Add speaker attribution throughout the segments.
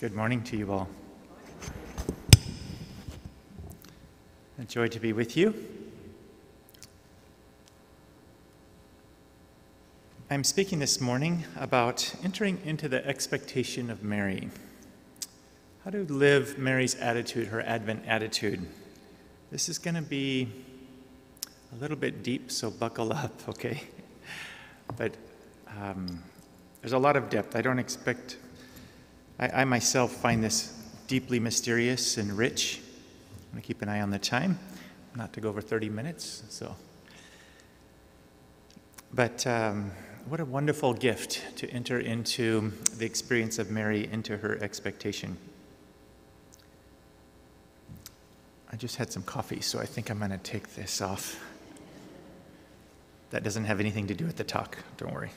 Speaker 1: Good morning to you all. A joy to be with you. I'm speaking this morning about entering into the expectation of Mary. How to live Mary's attitude, her Advent attitude. This is going to be a little bit deep, so buckle up, okay? But um, there's a lot of depth. I don't expect, I, I myself find this deeply mysterious and rich. I'm going to keep an eye on the time, not to go over 30 minutes, so. But um, what a wonderful gift to enter into the experience of Mary, into her expectation. I just had some coffee, so I think I'm going to take this off. That doesn't have anything to do with the talk, don't worry.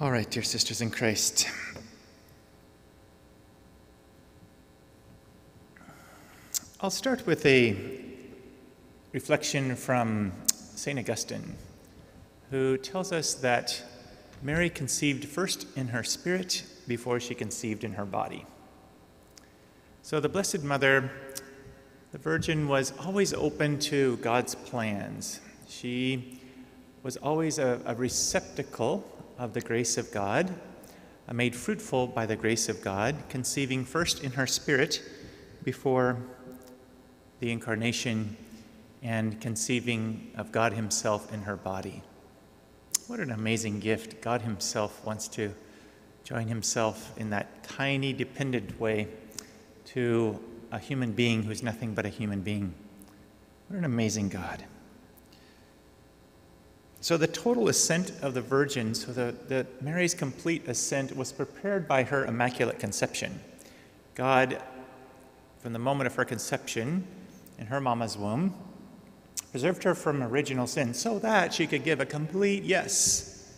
Speaker 1: All right, dear sisters in Christ. I'll start with a reflection from St. Augustine, who tells us that Mary conceived first in her spirit before she conceived in her body. So the Blessed Mother, the Virgin, was always open to God's plans. She was always a, a receptacle of the grace of God, uh, made fruitful by the grace of God, conceiving first in her spirit before the incarnation and conceiving of God Himself in her body. What an amazing gift. God Himself wants to join Himself in that tiny, dependent way to a human being who's nothing but a human being. What an amazing God. So, the total assent of the Virgin, so the, the Mary's complete assent, was prepared by her Immaculate Conception. God, from the moment of her conception, in her mama's womb, preserved her from original sin so that she could give a complete yes,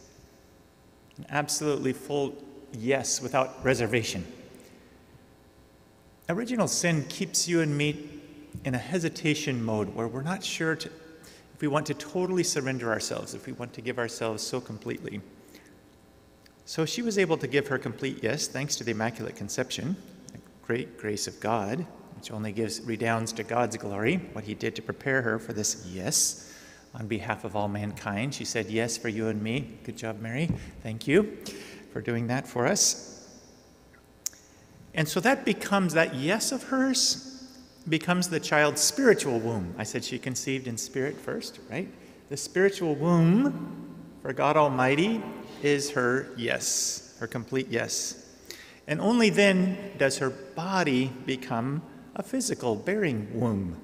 Speaker 1: an absolutely full yes without reservation. Original sin keeps you and me in a hesitation mode where we're not sure to, if we want to totally surrender ourselves, if we want to give ourselves so completely. So she was able to give her complete yes thanks to the Immaculate Conception, the great grace of God which only gives redounds to God's glory, what he did to prepare her for this yes on behalf of all mankind. She said yes for you and me. Good job, Mary. Thank you for doing that for us. And so that becomes, that yes of hers becomes the child's spiritual womb. I said she conceived in spirit first, right? The spiritual womb for God Almighty is her yes, her complete yes. And only then does her body become a physical bearing womb.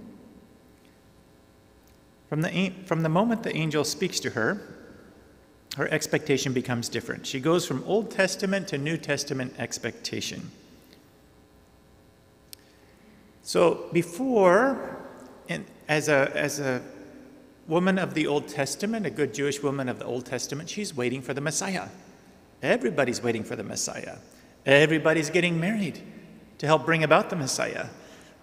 Speaker 1: From the, from the moment the angel speaks to her, her expectation becomes different. She goes from Old Testament to New Testament expectation. So before, and as a, as a woman of the Old Testament, a good Jewish woman of the Old Testament, she's waiting for the Messiah. Everybody's waiting for the Messiah. Everybody's getting married to help bring about the Messiah.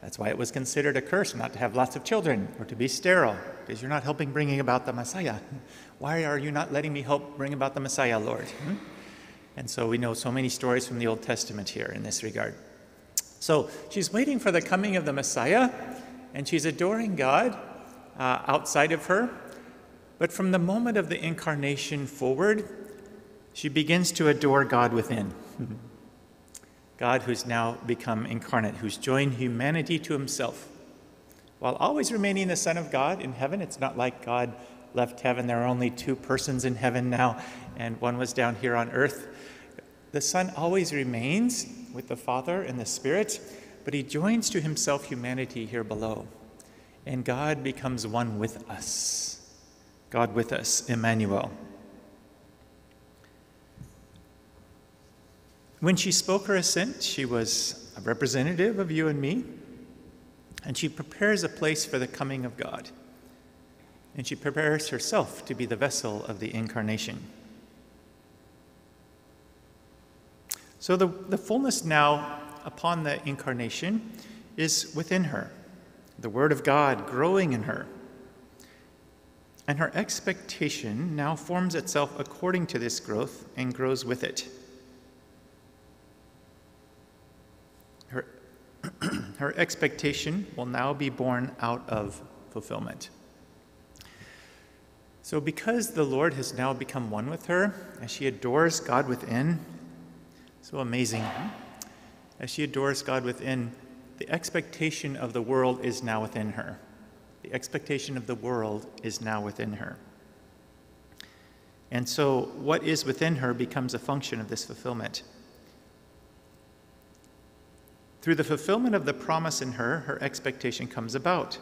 Speaker 1: That's why it was considered a curse not to have lots of children or to be sterile, because you're not helping bringing about the Messiah. Why are you not letting me help bring about the Messiah, Lord? Hmm? And so we know so many stories from the Old Testament here in this regard. So she's waiting for the coming of the Messiah, and she's adoring God uh, outside of her. But from the moment of the incarnation forward, she begins to adore God within. God who's now become incarnate, who's joined humanity to himself. While always remaining the Son of God in heaven, it's not like God left heaven. There are only two persons in heaven now, and one was down here on earth. The Son always remains with the Father and the Spirit, but he joins to himself humanity here below. And God becomes one with us. God with us, Emmanuel. When she spoke her assent, she was a representative of you and me, and she prepares a place for the coming of God. And she prepares herself to be the vessel of the incarnation. So the, the fullness now upon the incarnation is within her, the Word of God growing in her. And her expectation now forms itself according to this growth and grows with it. Her, her expectation will now be born out of fulfillment. So, because the Lord has now become one with her, as she adores God within, so amazing, as she adores God within, the expectation of the world is now within her. The expectation of the world is now within her. And so, what is within her becomes a function of this fulfillment. Through the fulfillment of the promise in her, her expectation comes about.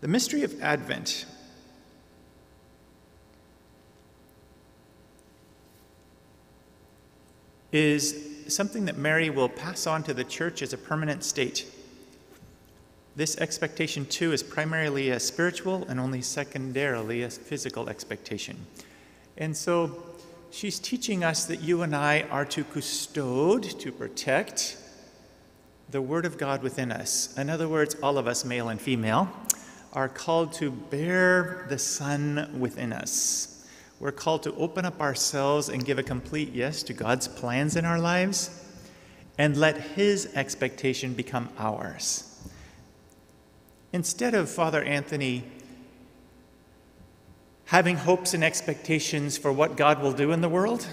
Speaker 1: The mystery of Advent is something that Mary will pass on to the church as a permanent state. This expectation, too, is primarily a spiritual and only secondarily a physical expectation. And so she's teaching us that you and I are to custode, to protect the Word of God within us. In other words, all of us, male and female, are called to bear the Son within us. We're called to open up ourselves and give a complete yes to God's plans in our lives and let His expectation become ours. Instead of Father Anthony having hopes and expectations for what God will do in the world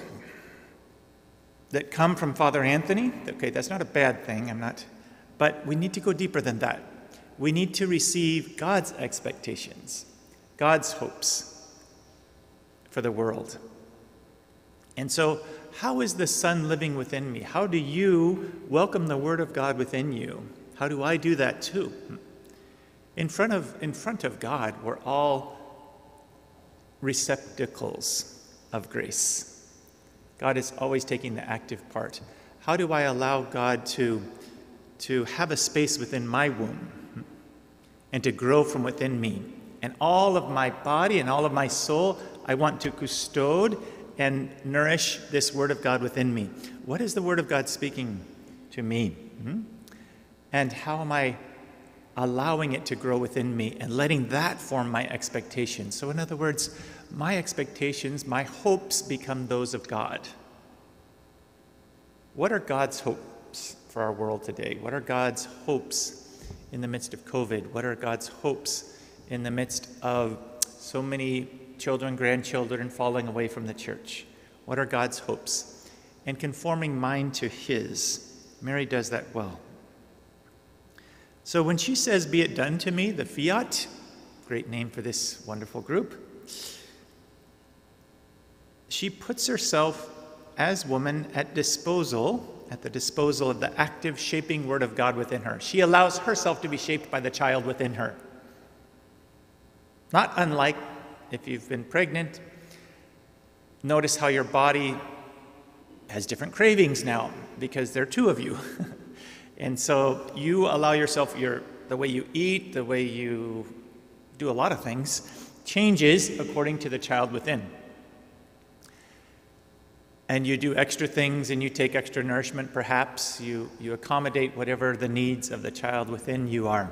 Speaker 1: that come from Father Anthony, okay, that's not a bad thing, I'm not, but we need to go deeper than that. We need to receive God's expectations, God's hopes for the world. And so, how is the Son living within me? How do you welcome the Word of God within you? How do I do that too? In front of, in front of God, we're all receptacles of grace. God is always taking the active part. How do I allow God to, to have a space within my womb and to grow from within me? And all of my body and all of my soul, I want to custode and nourish this Word of God within me. What is the Word of God speaking to me? Hmm? And how am I allowing it to grow within me and letting that form my expectations. So, in other words, my expectations, my hopes become those of God. What are God's hopes for our world today? What are God's hopes in the midst of COVID? What are God's hopes in the midst of so many children, grandchildren falling away from the church? What are God's hopes? And conforming mine to His. Mary does that well. So when she says, Be it done to me, the fiat, great name for this wonderful group, she puts herself as woman at disposal, at the disposal of the active shaping word of God within her. She allows herself to be shaped by the child within her. Not unlike if you've been pregnant, notice how your body has different cravings now because there are two of you. And so you allow yourself your the way you eat, the way you do a lot of things, changes according to the child within. And you do extra things and you take extra nourishment, perhaps. You, you accommodate whatever the needs of the child within you are.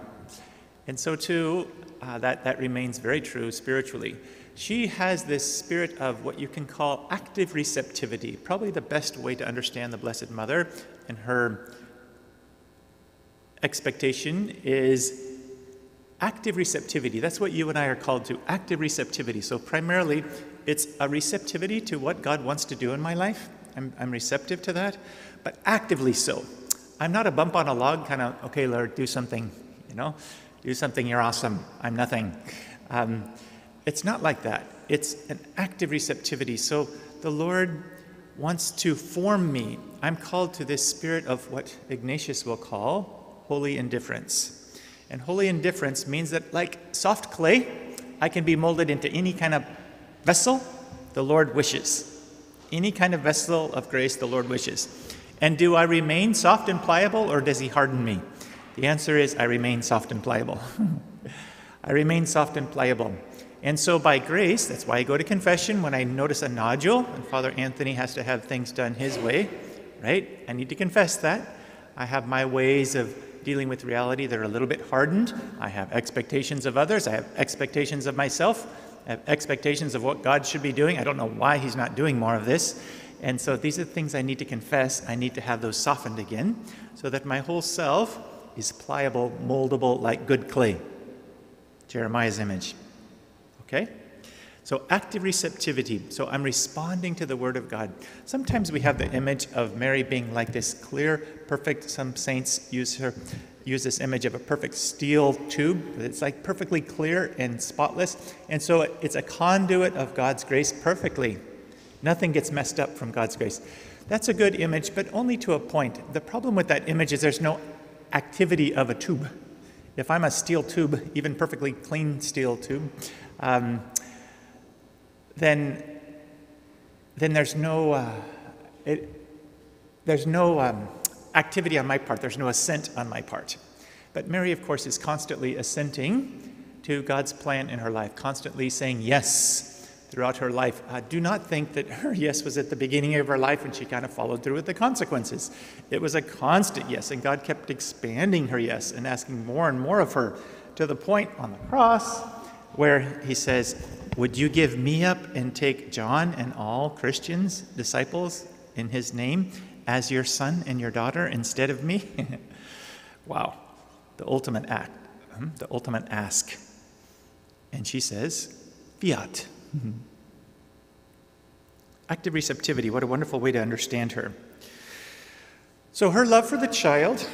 Speaker 1: And so, too, uh, that, that remains very true spiritually. She has this spirit of what you can call active receptivity, probably the best way to understand the Blessed Mother and her expectation is active receptivity. That's what you and I are called to active receptivity. So, primarily, it's a receptivity to what God wants to do in my life. I'm, I'm receptive to that, but actively so. I'm not a bump on a log kind of, okay, Lord, do something, you know, do something, you're awesome, I'm nothing. Um, it's not like that. It's an active receptivity. So, the Lord wants to form me. I'm called to this spirit of what Ignatius will call holy indifference. And holy indifference means that, like soft clay, I can be molded into any kind of vessel the Lord wishes. Any kind of vessel of grace the Lord wishes. And do I remain soft and pliable, or does He harden me? The answer is I remain soft and pliable. I remain soft and pliable. And so, by grace, that's why I go to confession when I notice a nodule, and Father Anthony has to have things done his way, right? I need to confess that. I have my ways of dealing with reality that are a little bit hardened. I have expectations of others, I have expectations of myself, I have expectations of what God should be doing. I don't know why He's not doing more of this. And so these are the things I need to confess. I need to have those softened again so that my whole self is pliable, moldable, like good clay. Jeremiah's image. Okay? So, active receptivity. So, I'm responding to the Word of God. Sometimes we have the image of Mary being like this clear, perfect. Some saints use her use this image of a perfect steel tube. It's like perfectly clear and spotless. And so it's a conduit of God's grace perfectly. Nothing gets messed up from God's grace. That's a good image, but only to a point. The problem with that image is there's no activity of a tube. If I'm a steel tube, even perfectly clean steel tube, um, then, then there's no, uh, it, there's no um, activity on my part, there's no assent on my part. But Mary, of course, is constantly assenting to God's plan in her life, constantly saying yes throughout her life. Do not think that her yes was at the beginning of her life and she kind of followed through with the consequences. It was a constant yes, and God kept expanding her yes and asking more and more of her to the point on the cross where he says, Would you give me up and take John and all Christians, disciples, in his name as your son and your daughter instead of me? wow, the ultimate act, hmm, the ultimate ask. And she says, Fiat. Active receptivity, what a wonderful way to understand her. So her love for the child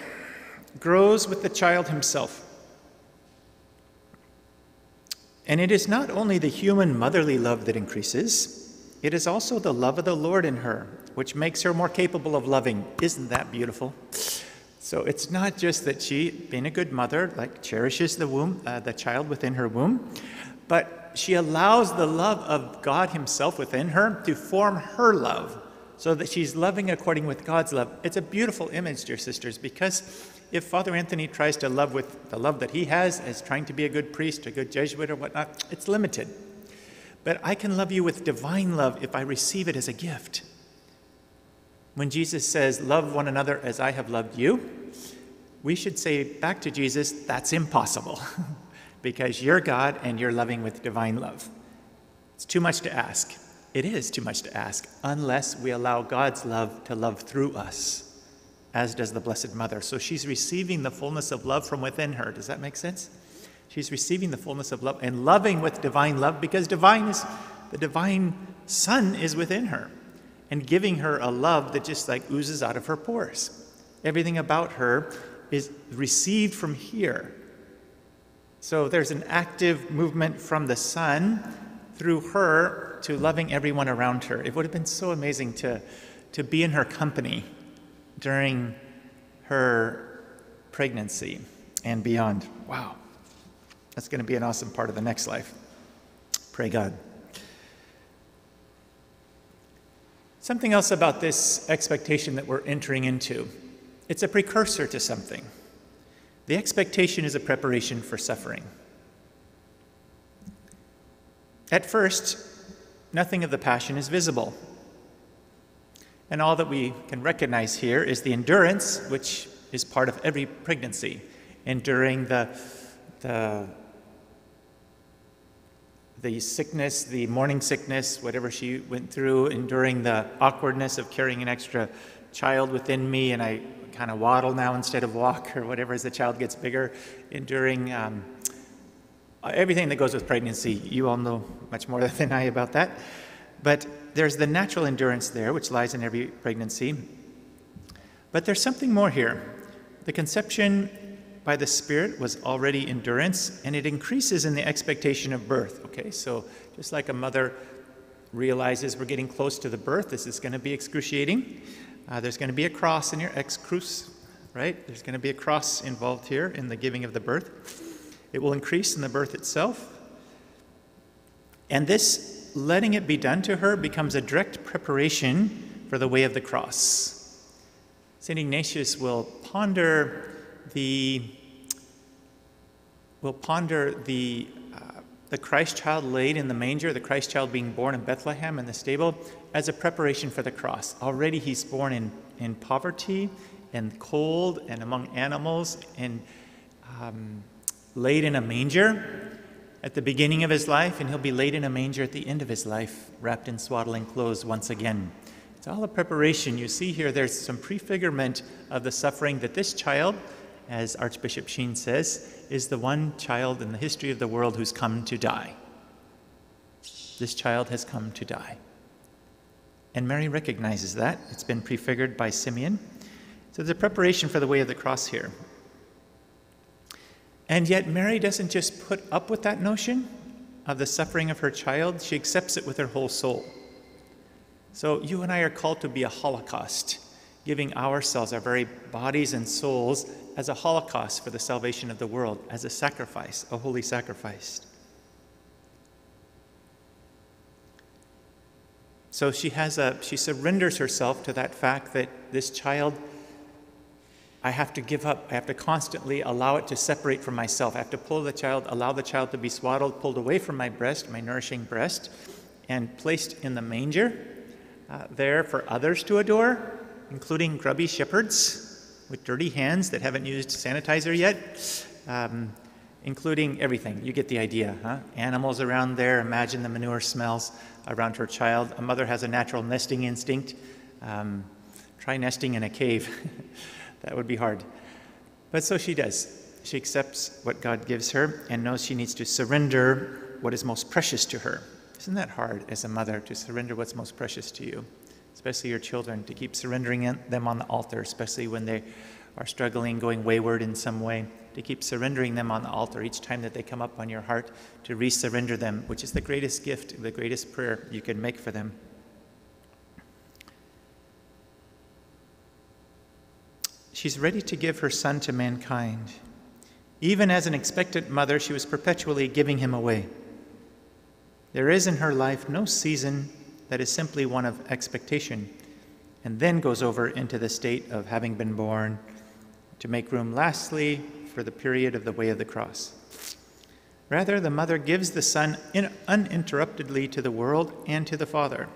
Speaker 1: grows with the child himself. And it is not only the human motherly love that increases, it is also the love of the Lord in her, which makes her more capable of loving. Isn't that beautiful? So it's not just that she, being a good mother, like cherishes the womb, uh, the child within her womb, but she allows the love of God Himself within her to form her love so that she's loving according with God's love. It's a beautiful image, dear sisters, because if Father Anthony tries to love with the love that he has as trying to be a good priest, a good Jesuit, or whatnot, it's limited. But I can love you with divine love if I receive it as a gift. When Jesus says, Love one another as I have loved you, we should say back to Jesus, That's impossible. because you're God and you're loving with divine love. It's too much to ask. It is too much to ask unless we allow God's love to love through us, as does the Blessed Mother. So she's receiving the fullness of love from within her. Does that make sense? She's receiving the fullness of love and loving with divine love because divine is the divine Son is within her and giving her a love that just like oozes out of her pores. Everything about her is received from here so there's an active movement from the Son through her to loving everyone around her. It would have been so amazing to, to be in her company during her pregnancy and beyond. Wow. That's going to be an awesome part of the next life. Pray God. Something else about this expectation that we're entering into it's a precursor to something. The expectation is a preparation for suffering. At first, nothing of the passion is visible. And all that we can recognize here is the endurance, which is part of every pregnancy, enduring the, the, the sickness, the morning sickness, whatever she went through, enduring the awkwardness of carrying an extra child within me, and I kind of waddle now instead of walk or whatever as the child gets bigger, enduring um, everything that goes with pregnancy. You all know much more than I about that. But there's the natural endurance there, which lies in every pregnancy. But there's something more here. The conception by the Spirit was already endurance, and it increases in the expectation of birth. Okay, so just like a mother realizes we're getting close to the birth, this is going to be excruciating. Uh, there's going to be a cross in your ex cruz, right? There's going to be a cross involved here in the giving of the birth. It will increase in the birth itself. And this letting it be done to her becomes a direct preparation for the way of the cross. St. Ignatius will ponder the will ponder the uh, the Christ child laid in the manger, the Christ child being born in Bethlehem in the stable, as a preparation for the cross. Already he's born in, in poverty and cold and among animals and um, laid in a manger at the beginning of his life, and he'll be laid in a manger at the end of his life, wrapped in swaddling clothes once again. It's all a preparation. You see here, there's some prefigurement of the suffering that this child, as Archbishop Sheen says, is the one child in the history of the world who's come to die. This child has come to die. And Mary recognizes that. It's been prefigured by Simeon. So there's a preparation for the way of the cross here. And yet, Mary doesn't just put up with that notion of the suffering of her child, she accepts it with her whole soul. So, you and I are called to be a holocaust, giving ourselves, our very bodies and souls, as a holocaust for the salvation of the world, as a sacrifice, a holy sacrifice. So she has a she surrenders herself to that fact that this child I have to give up. I have to constantly allow it to separate from myself. I have to pull the child, allow the child to be swaddled, pulled away from my breast, my nourishing breast, and placed in the manger uh, there for others to adore, including grubby shepherds with dirty hands that haven't used sanitizer yet, um, including everything. You get the idea, huh? Animals around there, imagine the manure smells around her child. A mother has a natural nesting instinct. Um, try nesting in a cave. that would be hard. But so she does. She accepts what God gives her and knows she needs to surrender what is most precious to her. Isn't that hard as a mother to surrender what's most precious to you, especially your children, to keep surrendering them on the altar, especially when they are struggling, going wayward in some way? to keep surrendering them on the altar each time that they come up on your heart, to resurrender them, which is the greatest gift, the greatest prayer you can make for them. She's ready to give her son to mankind. Even as an expectant mother, she was perpetually giving him away. There is in her life no season that is simply one of expectation and then goes over into the state of having been born to make room, lastly, for the period of the way of the cross. Rather, the mother gives the son uninterruptedly to the world and to the father.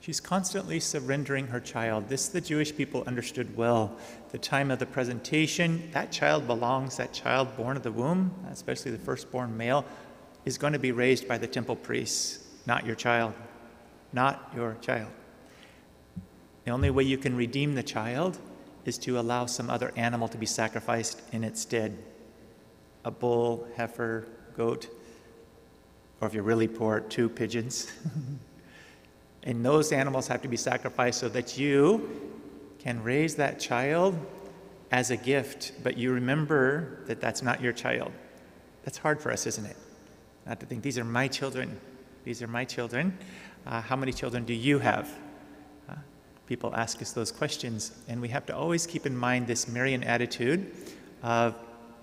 Speaker 1: She's constantly surrendering her child. This the Jewish people understood well. The time of the presentation, that child belongs, that child born of the womb, especially the firstborn male, is going to be raised by the temple priests, not your child. Not your child. The only way you can redeem the child is to allow some other animal to be sacrificed in its stead a bull, heifer, goat, or if you're really poor, two pigeons. and those animals have to be sacrificed so that you can raise that child as a gift, but you remember that that's not your child. That's hard for us, isn't it? Not to think, these are my children. These are my children. Uh, how many children do you have? People ask us those questions. And we have to always keep in mind this Marian attitude of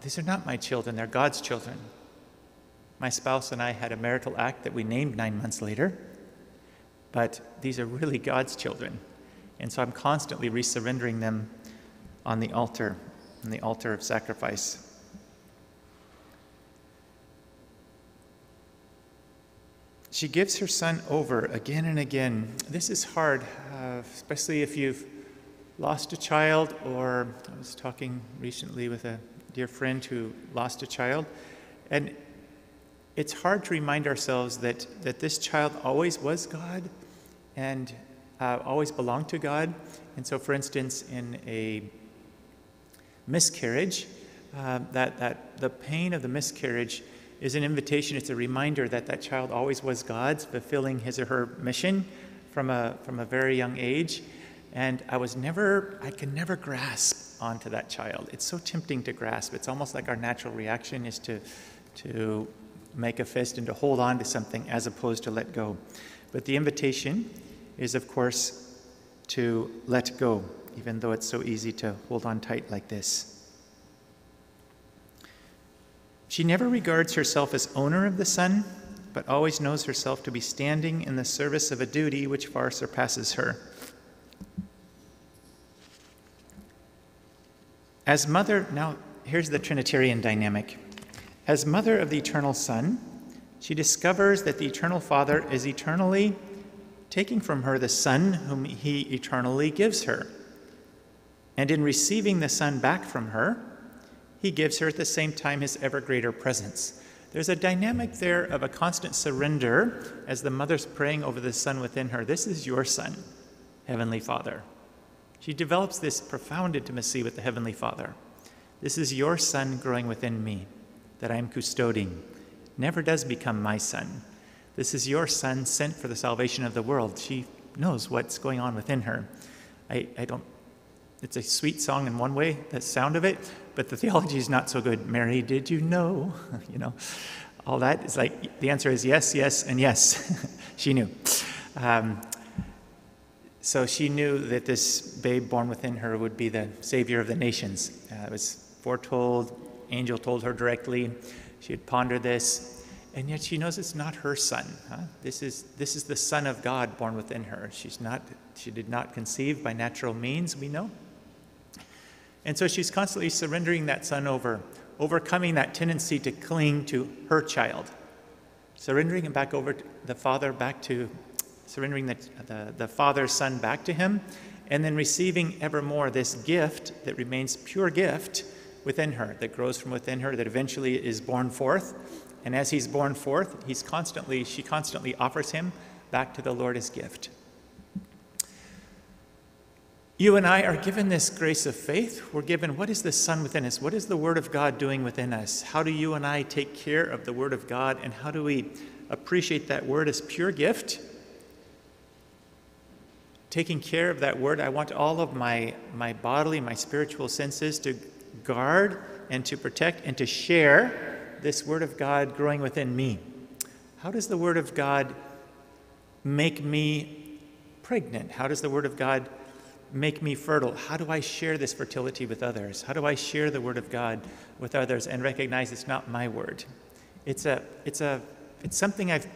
Speaker 1: these are not my children, they're God's children. My spouse and I had a marital act that we named nine months later, but these are really God's children. And so I'm constantly resurrendering them on the altar, on the altar of sacrifice. She gives her son over again and again. This is hard, uh, especially if you've lost a child, or I was talking recently with a dear friend who lost a child. And it's hard to remind ourselves that, that this child always was God and uh, always belonged to God. And so, for instance, in a miscarriage, uh, that, that the pain of the miscarriage is an invitation, it's a reminder that that child always was God's, fulfilling his or her mission from a, from a very young age. And I was never, I can never grasp onto that child. It's so tempting to grasp. It's almost like our natural reaction is to, to make a fist and to hold on to something as opposed to let go. But the invitation is, of course, to let go, even though it's so easy to hold on tight like this. She never regards herself as owner of the Son, but always knows herself to be standing in the service of a duty which far surpasses her. As mother, now here's the Trinitarian dynamic. As mother of the eternal Son, she discovers that the eternal Father is eternally taking from her the Son whom he eternally gives her. And in receiving the Son back from her, he gives her at the same time his ever greater presence. There's a dynamic there of a constant surrender as the mother's praying over the son within her. This is your son, Heavenly Father. She develops this profound intimacy with the Heavenly Father. This is your son growing within me that I am custoding. Never does become my son. This is your son sent for the salvation of the world. She knows what's going on within her. I, I don't, it's a sweet song in one way, the sound of it, but the theology is not so good. Mary, did you know? you know, all that is like, the answer is yes, yes, and yes. she knew. Um, so she knew that this babe born within her would be the savior of the nations. Uh, it was foretold, angel told her directly. She had pondered this, and yet she knows it's not her son. Huh? This, is, this is the Son of God born within her. She's not, she did not conceive by natural means, we know. And so she's constantly surrendering that son over, overcoming that tendency to cling to her child, surrendering him back over to the father, back to surrendering the, the, the father's son back to him, and then receiving evermore this gift that remains pure gift within her, that grows from within her, that eventually is born forth. And as he's born forth, he's constantly, she constantly offers him back to the Lord as gift. You and I are given this grace of faith. We're given what is the Son within us? What is the Word of God doing within us? How do you and I take care of the Word of God? And how do we appreciate that Word as pure gift? Taking care of that Word, I want all of my, my bodily, my spiritual senses to guard and to protect and to share this Word of God growing within me. How does the Word of God make me pregnant? How does the Word of God make me fertile? How do I share this fertility with others? How do I share the Word of God with others and recognize it's not my word? It's a, it's a, it's something I've,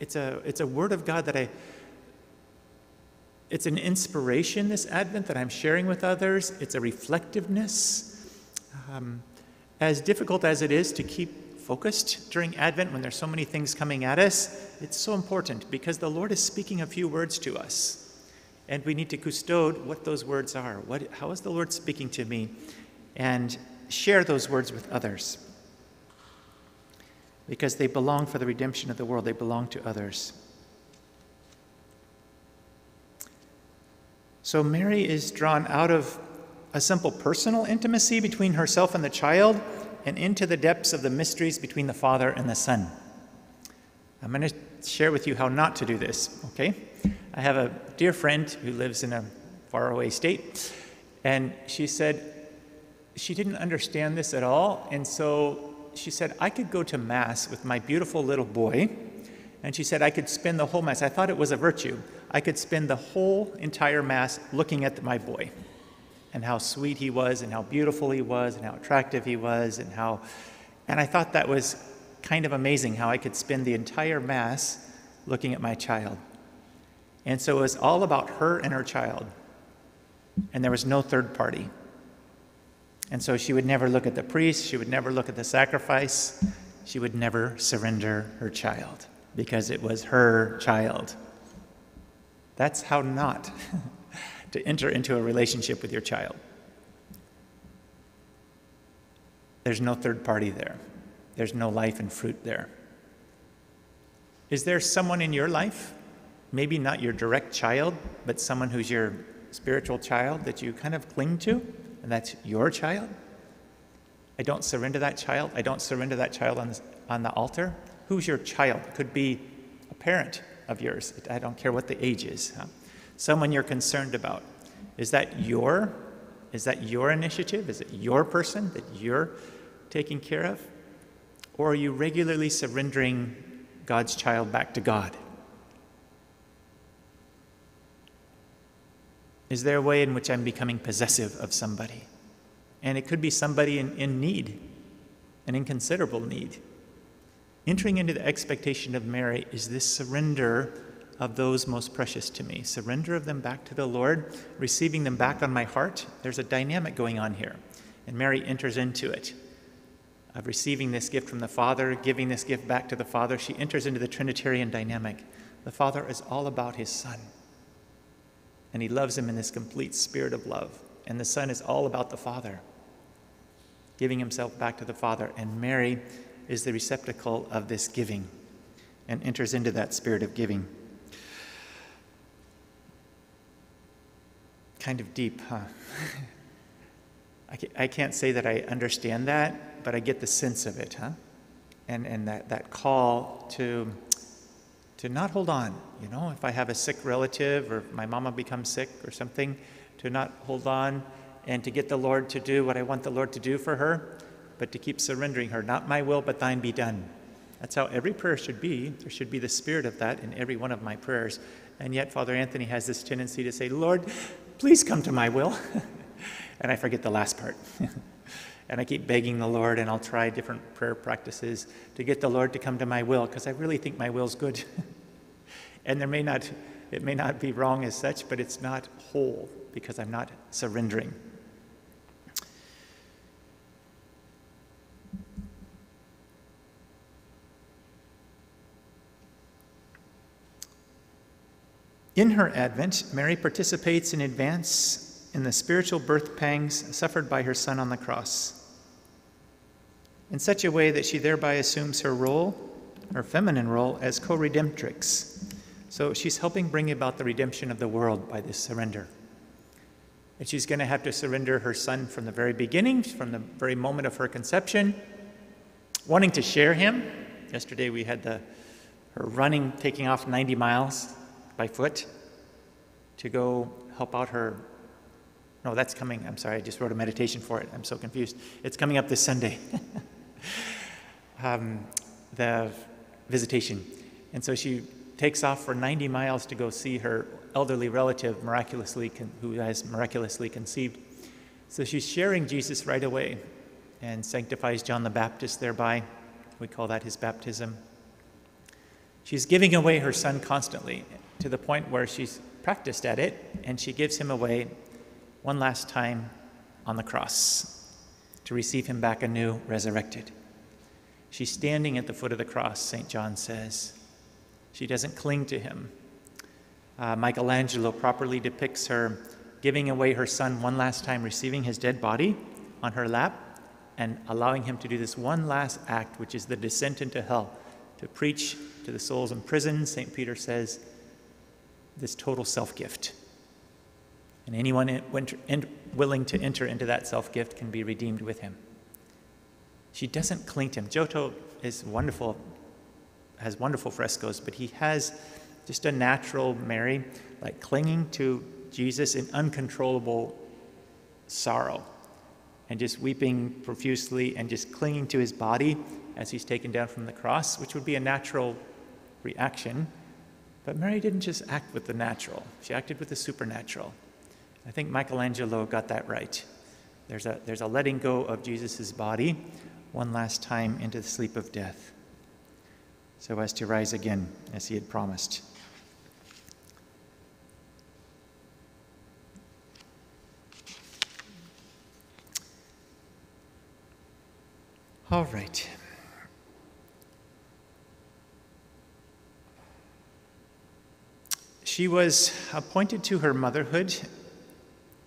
Speaker 1: it's a, it's a Word of God that I, it's an inspiration this Advent that I'm sharing with others. It's a reflectiveness. Um, as difficult as it is to keep focused during Advent when there's so many things coming at us, it's so important because the Lord is speaking a few words to us. And we need to custode what those words are. What, how is the Lord speaking to me? And share those words with others. Because they belong for the redemption of the world, they belong to others. So Mary is drawn out of a simple personal intimacy between herself and the child and into the depths of the mysteries between the Father and the Son. I'm going to share with you how not to do this, okay? I have a dear friend who lives in a faraway state, and she said she didn't understand this at all, and so she said, I could go to Mass with my beautiful little boy, and she said, I could spend the whole Mass. I thought it was a virtue. I could spend the whole entire Mass looking at my boy and how sweet he was, and how beautiful he was, and how attractive he was, and how. And I thought that was kind of amazing how I could spend the entire Mass looking at my child. And so it was all about her and her child. And there was no third party. And so she would never look at the priest, she would never look at the sacrifice, she would never surrender her child because it was her child. That's how not to enter into a relationship with your child. There's no third party there, there's no life and fruit there. Is there someone in your life maybe not your direct child, but someone who's your spiritual child that you kind of cling to, and that's your child. I don't surrender that child. I don't surrender that child on, on the altar. Who's your child? Could be a parent of yours. I don't care what the age is. Huh? Someone you're concerned about. Is that your? Is that your initiative? Is it your person that you're taking care of? Or are you regularly surrendering God's child back to God? Is there a way in which I'm becoming possessive of somebody? And it could be somebody in, in need, an inconsiderable need. Entering into the expectation of Mary is this surrender of those most precious to me, surrender of them back to the Lord, receiving them back on my heart. There's a dynamic going on here. And Mary enters into it of receiving this gift from the Father, giving this gift back to the Father. She enters into the Trinitarian dynamic. The Father is all about his Son and he loves him in this complete spirit of love. And the Son is all about the Father, giving himself back to the Father. And Mary is the receptacle of this giving and enters into that spirit of giving. Kind of deep, huh? I can't say that I understand that, but I get the sense of it, huh? And, and that, that call to, to not hold on, you know, if I have a sick relative or my mama becomes sick or something, to not hold on and to get the Lord to do what I want the Lord to do for her, but to keep surrendering her. Not my will, but thine be done. That's how every prayer should be. There should be the spirit of that in every one of my prayers. And yet, Father Anthony has this tendency to say, Lord, please come to my will. and I forget the last part. and I keep begging the Lord, and I'll try different prayer practices to get the Lord to come to my will, because I really think my will's good. and there may not, it may not be wrong as such, but it's not whole because I'm not surrendering. In her advent, Mary participates in advance in the spiritual birth pangs suffered by her son on the cross in such a way that she thereby assumes her role, her feminine role, as co redemptrix. So she's helping bring about the redemption of the world by this surrender. And she's going to have to surrender her son from the very beginning, from the very moment of her conception, wanting to share him. Yesterday we had the, her running, taking off 90 miles by foot to go help out her. No, that's coming. I'm sorry, I just wrote a meditation for it. I'm so confused. It's coming up this Sunday. um, the visitation. And so she takes off for 90 miles to go see her elderly relative miraculously con- who has miraculously conceived. So she's sharing Jesus right away and sanctifies John the Baptist thereby. We call that his baptism. She's giving away her son constantly to the point where she's practiced at it and she gives him away one last time on the cross to receive him back anew, resurrected. She's standing at the foot of the cross, St. John says. She doesn't cling to him. Uh, Michelangelo properly depicts her giving away her son one last time, receiving his dead body on her lap, and allowing him to do this one last act, which is the descent into hell, to preach to the souls in prison. St. Peter says, this total self gift. And anyone willing to enter into that self gift can be redeemed with him. She doesn't cling to him. Giotto is wonderful, has wonderful frescoes, but he has just a natural Mary, like clinging to Jesus in uncontrollable sorrow and just weeping profusely and just clinging to his body as he's taken down from the cross, which would be a natural reaction. But Mary didn't just act with the natural, she acted with the supernatural. I think Michelangelo got that right. There's a, there's a letting go of Jesus' body one last time into the sleep of death, so as to rise again as he had promised. All right. She was appointed to her motherhood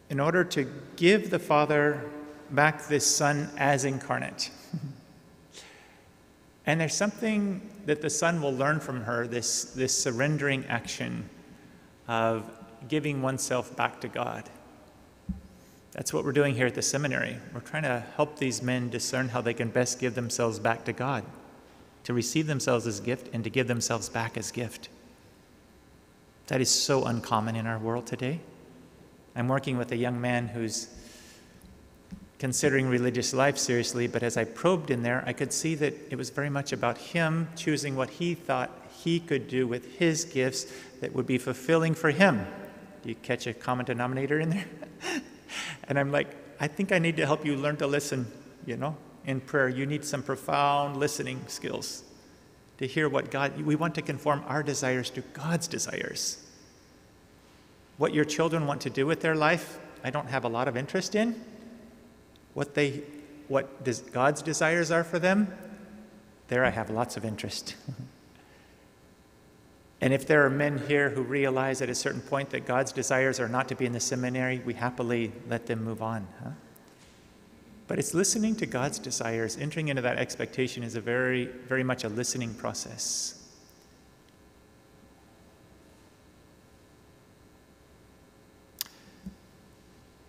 Speaker 1: in order to give the Father back this Son as incarnate. and there's something that the Son will learn from her this, this surrendering action of giving oneself back to God. That's what we're doing here at the seminary. We're trying to help these men discern how they can best give themselves back to God, to receive themselves as gift and to give themselves back as gift. That is so uncommon in our world today. I'm working with a young man who's considering religious life seriously, but as I probed in there, I could see that it was very much about him choosing what he thought he could do with his gifts that would be fulfilling for him. Do you catch a common denominator in there? And I'm like, I think I need to help you learn to listen, you know, in prayer. You need some profound listening skills to hear what God, we want to conform our desires to God's desires. What your children want to do with their life, I don't have a lot of interest in. What they, what God's desires are for them, there I have lots of interest. And if there are men here who realize at a certain point that God's desires are not to be in the seminary, we happily let them move on. Huh? But it's listening to God's desires. Entering into that expectation is a very, very much a listening process.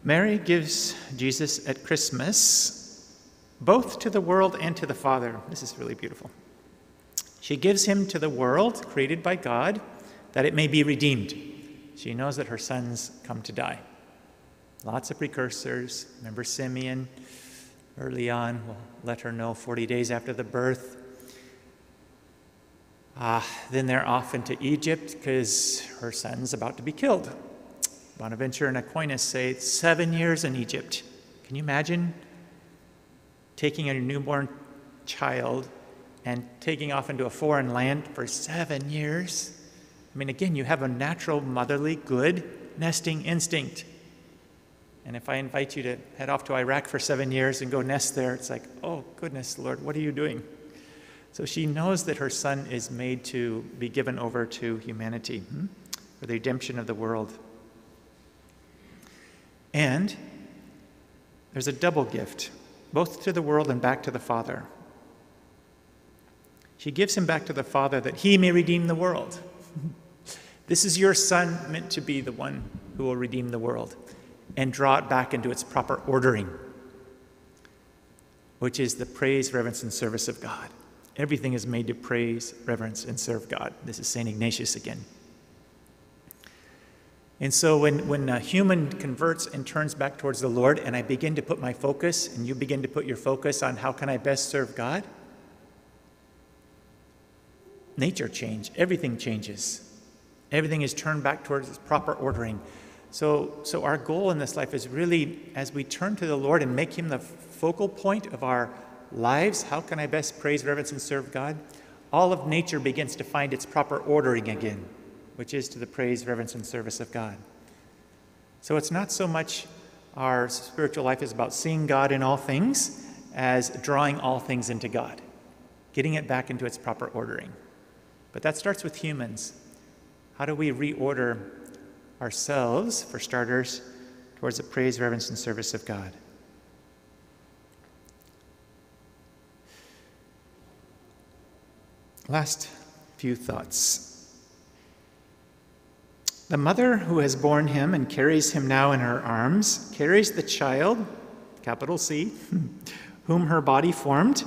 Speaker 1: Mary gives Jesus at Christmas both to the world and to the Father. This is really beautiful. She gives him to the world, created by God, that it may be redeemed. She knows that her sons come to die. Lots of precursors. Remember Simeon early on will let her know 40 days after the birth. Uh, then they're off into Egypt because her son's about to be killed. Bonaventure and Aquinas say seven years in Egypt. Can you imagine taking a newborn child and taking off into a foreign land for seven years? I mean, again, you have a natural motherly good nesting instinct. And if I invite you to head off to Iraq for seven years and go nest there, it's like, oh, goodness, Lord, what are you doing? So she knows that her son is made to be given over to humanity hmm? for the redemption of the world. And there's a double gift, both to the world and back to the Father. She gives him back to the Father that he may redeem the world. this is your Son meant to be the one who will redeem the world and draw it back into its proper ordering, which is the praise, reverence, and service of God. Everything is made to praise, reverence, and serve God. This is St. Ignatius again. And so when, when a human converts and turns back towards the Lord, and I begin to put my focus, and you begin to put your focus on how can I best serve God, nature change, everything changes. Everything is turned back towards its proper ordering. So, so our goal in this life is really, as we turn to the Lord and make Him the focal point of our lives, how can I best praise, reverence, and serve God? All of nature begins to find its proper ordering again which is to the praise, reverence, and service of God. So it's not so much our spiritual life is about seeing God in all things as drawing all things into God, getting it back into its proper ordering. But that starts with humans. How do we reorder ourselves, for starters, towards the praise, reverence, and service of God? Last few thoughts. The mother who has borne him and carries him now in her arms carries the child, capital C, whom her body formed,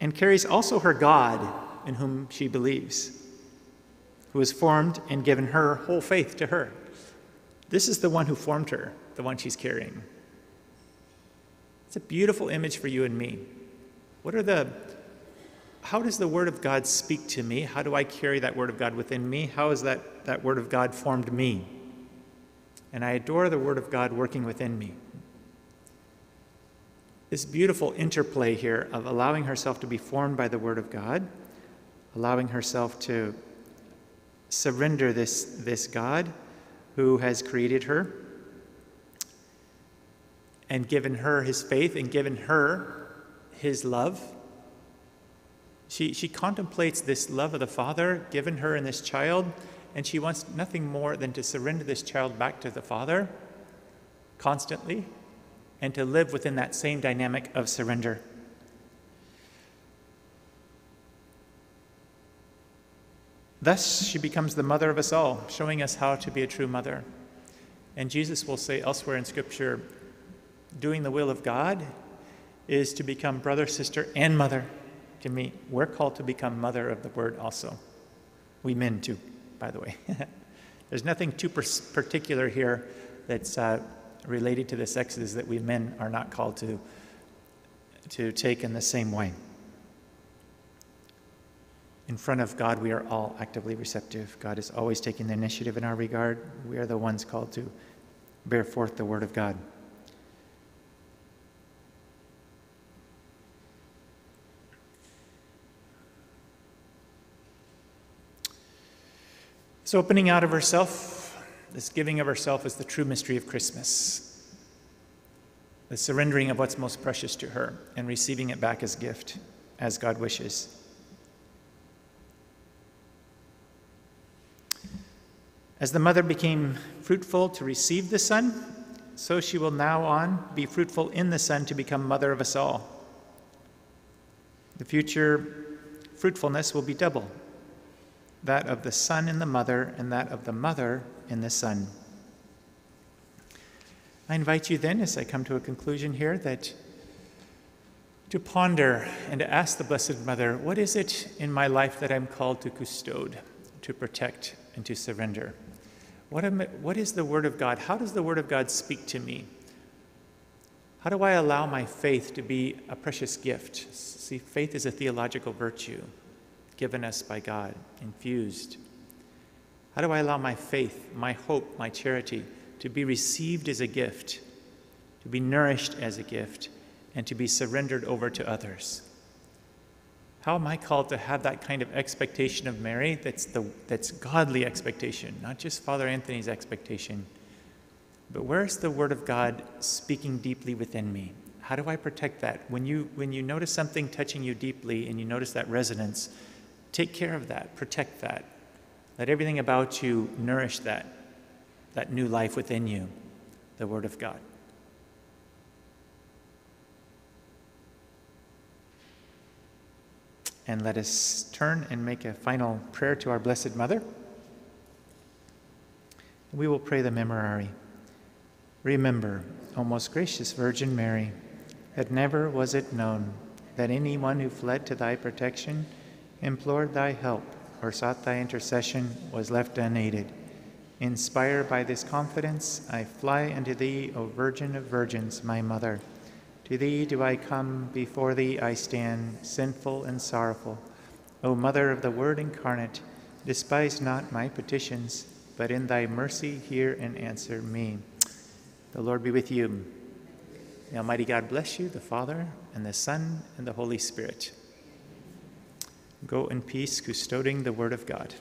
Speaker 1: and carries also her God in whom she believes, who has formed and given her whole faith to her. This is the one who formed her, the one she's carrying. It's a beautiful image for you and me. What are the how does the Word of God speak to me? How do I carry that Word of God within me? How has that, that Word of God formed me? And I adore the Word of God working within me. This beautiful interplay here of allowing herself to be formed by the Word of God, allowing herself to surrender this, this God who has created her and given her his faith and given her his love she, she contemplates this love of the Father given her in this child, and she wants nothing more than to surrender this child back to the Father constantly and to live within that same dynamic of surrender. Thus, she becomes the mother of us all, showing us how to be a true mother. And Jesus will say elsewhere in Scripture, doing the will of God is to become brother, sister, and mother to me, we're called to become mother of the word also. We men too, by the way. There's nothing too particular here that's uh, related to the sexes that we men are not called to, to take in the same way. In front of God, we are all actively receptive. God is always taking the initiative in our regard. We are the ones called to bear forth the word of God. So, opening out of herself, this giving of herself is the true mystery of Christmas. The surrendering of what's most precious to her and receiving it back as gift, as God wishes. As the mother became fruitful to receive the Son, so she will now on be fruitful in the Son to become mother of us all. The future fruitfulness will be double that of the Son in the mother, and that of the mother in the Son. I invite you then, as I come to a conclusion here, that to ponder and to ask the Blessed Mother, what is it in my life that I'm called to custode, to protect, and to surrender? What, am, what is the Word of God? How does the Word of God speak to me? How do I allow my faith to be a precious gift? See, faith is a theological virtue given us by God, infused. How do I allow my faith, my hope, my charity to be received as a gift, to be nourished as a gift, and to be surrendered over to others. How am I called to have that kind of expectation of Mary that's, the, that's godly expectation, not just Father Anthony's expectation? But where's the Word of God speaking deeply within me? How do I protect that? When you, when you notice something touching you deeply and you notice that resonance, take care of that, protect that. Let everything about you nourish that that new life within you, the Word of God. And let us turn and make a final prayer to our Blessed Mother. We will pray the Memorare. Remember, O most gracious Virgin Mary, that never was it known that anyone who fled to thy protection, implored thy help, or sought thy intercession was left unaided. Inspired by this confidence, I fly unto thee, O Virgin of Virgins, my Mother. To thee do I come, before thee I stand, sinful and sorrowful. O Mother of the Word incarnate, despise not my petitions, but in thy mercy hear and answer me. The Lord be with you. The Almighty God bless you, the Father, and the Son, and the Holy Spirit. Go in peace, custoding the Word of God.